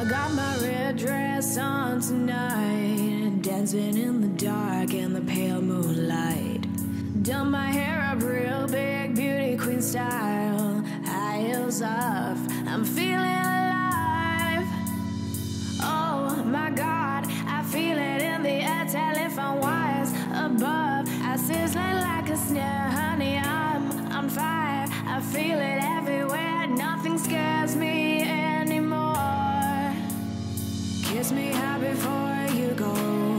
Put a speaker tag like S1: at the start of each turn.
S1: I got my red dress on tonight, dancing in the dark and the pale moonlight. Done my hair up real big, beauty queen style, high heels off. I'm feeling alive. Oh my God, I feel it in the air, telephone wires above. Kiss me high before you go.